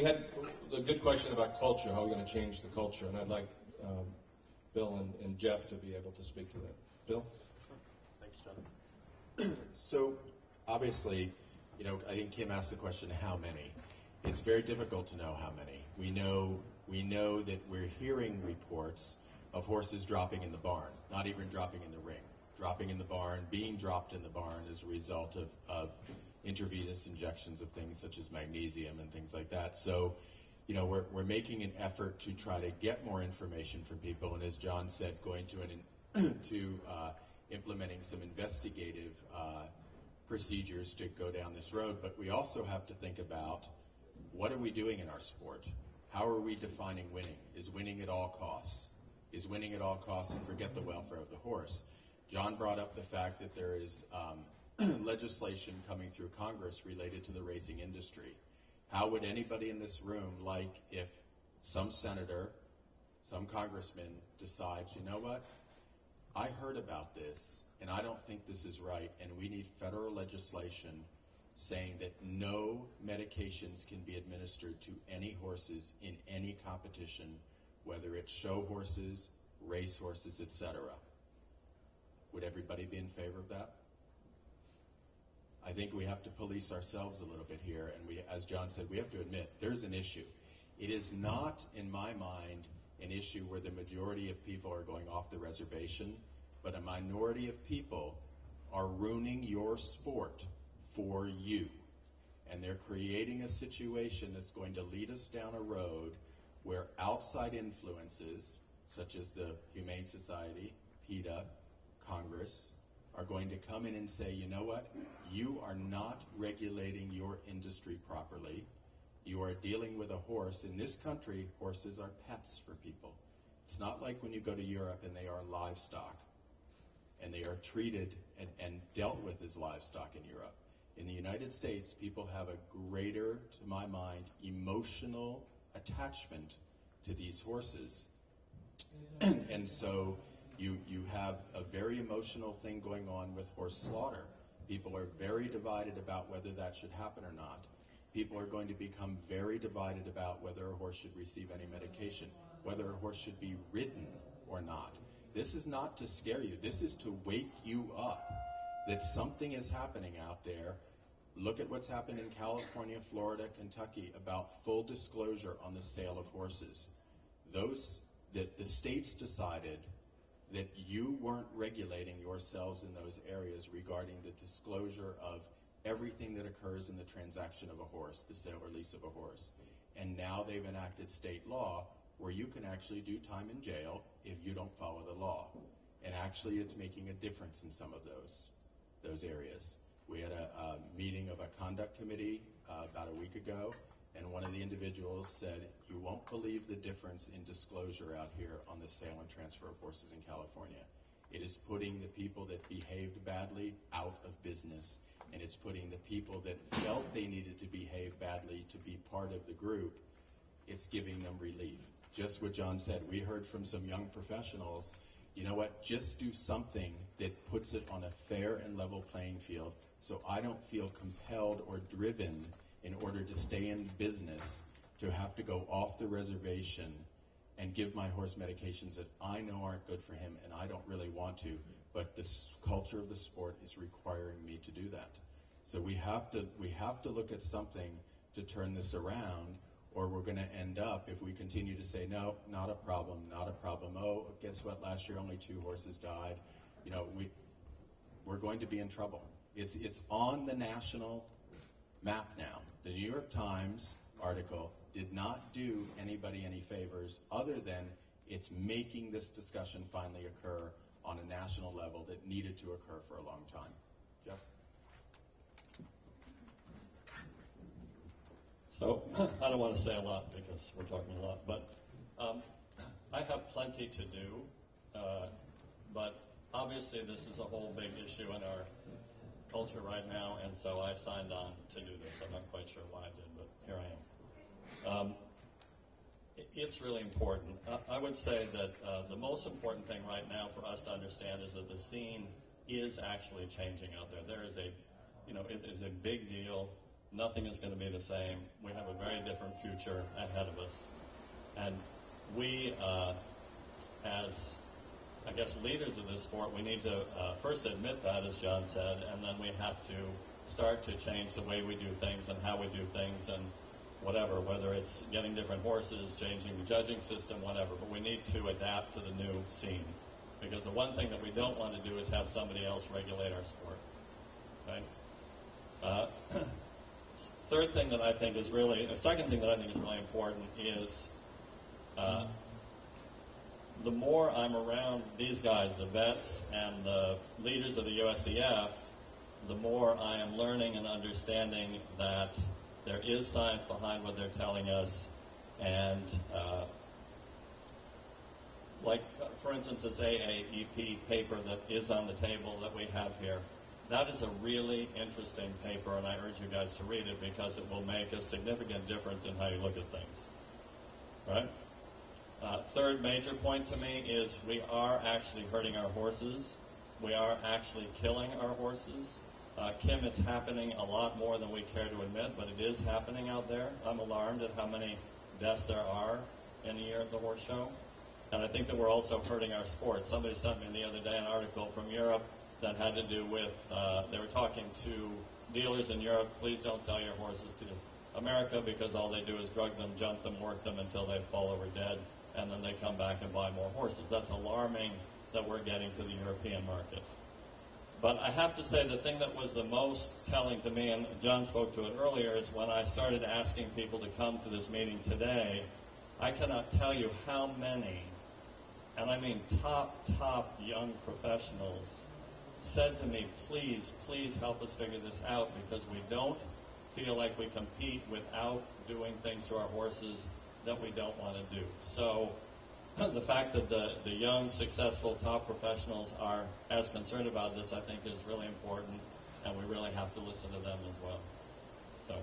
we had a good question about culture, how we're going to change the culture, and I'd like um, Bill and, and Geoff to be able to speak to that. Bill? Thanks, John. so, obviously, you know, I think Kim asked the question, how many? It's very difficult to know how many. We know we know that we're hearing reports of horses dropping in the barn, not even dropping in the ring, dropping in the barn, being dropped in the barn as a result of, of intravenous injections of things such as magnesium and things like that. So, you know, we're, we're making an effort to try to get more information from people, and as John said, going to an to uh, implementing some investigative uh, procedures to go down this road. But we also have to think about what are we doing in our sport? How are we defining winning? Is winning at all costs? Is winning at all costs and forget the welfare of the horse? John brought up the fact that there is um, legislation coming through Congress related to the racing industry. How would anybody in this room like if some senator, some congressman decides, you know what? I heard about this and I don't think this is right, and we need federal legislation saying that no medications can be administered to any horses in any competition, whether it's show horses, race horses, etc. Would everybody be in favor of that? I think we have to police ourselves a little bit here, and we, as John said, we have to admit there's an issue. It is not, in my mind, an issue where the majority of people are going off the reservation, but a minority of people are ruining your sport for you. And they're creating a situation that's going to lead us down a road where outside influences, such as the Humane Society, PETA, Congress, are going to come in and say, you know what? You are not regulating your industry properly. You are dealing with a horse. In this country, horses are pets for people. It's not like when you go to Europe and they are livestock and they are treated and, and dealt with as livestock in Europe. In the United States, people have a greater, to my mind, emotional attachment to these horses. and so you, you have a very emotional thing going on with horse slaughter. People are very divided about whether that should happen or not. People are going to become very divided about whether a horse should receive any medication, whether a horse should be ridden or not. This is not to scare you. This is to wake you up that something is happening out there Look at what's happened in California, Florida, Kentucky about full disclosure on the sale of horses. Those that the states decided that you weren't regulating yourselves in those areas regarding the disclosure of everything that occurs in the transaction of a horse, the sale or lease of a horse. And now they've enacted state law where you can actually do time in jail if you don't follow the law. And actually it's making a difference in some of those those areas. We had a, a meeting of a conduct committee uh, about a week ago, and one of the individuals said, You won't believe the difference in disclosure out here on the sale and transfer of horses in California. It is putting the people that behaved badly out of business, and it's putting the people that felt they needed to behave badly to be part of the group, it's giving them relief. Just what John said, we heard from some young professionals you know what, just do something that puts it on a fair and level playing field so I don't feel compelled or driven in order to stay in business to have to go off the reservation and give my horse medications that I know aren't good for him and I don't really want to, but the culture of the sport is requiring me to do that. So we have to we have to look at something to turn this around or we're going to end up if we continue to say no, not a problem, not a problem. Oh, guess what? Last year only two horses died. You know, we we're going to be in trouble. It's, it's on the national map now. The New York Times article did not do anybody any favors other than it's making this discussion finally occur on a national level that needed to occur for a long time. Geoff? So I don't want to say a lot because we're talking a lot, but um, I have plenty to do. Uh, but obviously, this is a whole big issue in our culture right now, and so I signed on to do this. I'm not quite sure why I did, but here I am. Um, it's really important. I would say that uh, the most important thing right now for us to understand is that the scene is actually changing out there. There is a, you know, it is a big deal. nothing is going to be the same. We have a very different future ahead of us. And we, uh, as I guess leaders of this sport, we need to uh, first admit that, as John said, and then we have to start to change the way we do things and how we do things and whatever, whether it's getting different horses, changing the judging system, whatever. But we need to adapt to the new scene. Because the one thing that we don't want to do is have somebody else regulate our sport. Right? Uh, third thing that I think is really, a second thing that I think is really important is uh, the more I'm around these guys, the vets and the leaders of the USEF, the more I am learning and understanding that there is science behind what they're telling us, and uh, like, for instance, this AAEP paper that is on the table that we have here. That is a really interesting paper, and I urge you guys to read it because it will make a significant difference in how you look at things. Right? Uh, third major point to me is we are actually hurting our horses. We are actually killing our horses. Uh, Kim, it's happening a lot more than we care to admit, but it is happening out there. I'm alarmed at how many deaths there are in a year at the horse show. And I think that we're also hurting our sport. Somebody sent me the other day an article from Europe that had to do with, uh, they were talking to dealers in Europe, please don't sell your horses to America because all they do is drug them, jump them, work them until they fall over dead, and then they come back and buy more horses. That's alarming that we're getting to the European market. But I have to say the thing that was the most telling to me, and John spoke to it earlier, is when I started asking people to come to this meeting today, I cannot tell you how many, and I mean top, top young professionals, said to me, please, please help us figure this out because we don't feel like we compete without doing things to our horses that we don't want to do. So the fact that the, the young, successful, top professionals are as concerned about this, I think, is really important, and we really have to listen to them as well. So